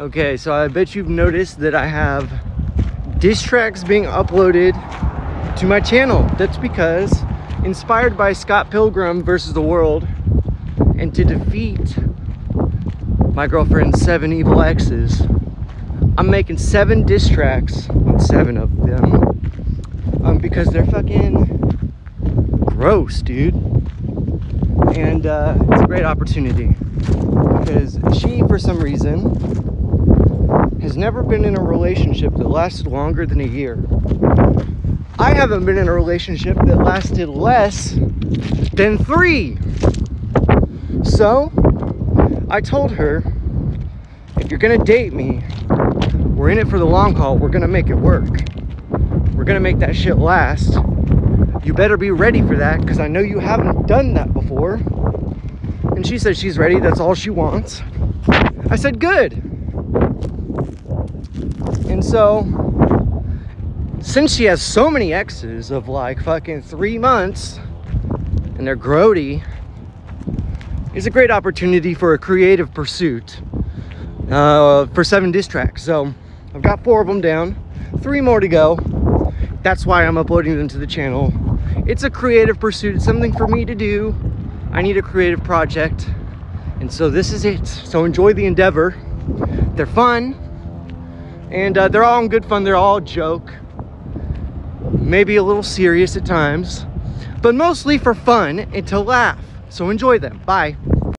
Okay, so I bet you've noticed that I have diss tracks being uploaded to my channel. That's because inspired by Scott Pilgrim versus the world and to defeat my girlfriend's seven evil exes, I'm making seven diss tracks on seven of them um, because they're fucking gross, dude. And uh, it's a great opportunity because she, for some reason, has never been in a relationship that lasted longer than a year. I haven't been in a relationship that lasted less than three. So I told her, if you're gonna date me, we're in it for the long haul, we're gonna make it work. We're gonna make that shit last. You better be ready for that because I know you haven't done that before. And she said she's ready, that's all she wants. I said, good. And so, since she has so many exes of like fucking three months and they're grody, it's a great opportunity for a creative pursuit uh, for seven diss tracks. So I've got four of them down, three more to go. That's why I'm uploading them to the channel. It's a creative pursuit, it's something for me to do. I need a creative project. And so this is it. So enjoy the endeavor. They're fun and uh, they're all in good fun. They're all joke, maybe a little serious at times, but mostly for fun and to laugh. So enjoy them. Bye.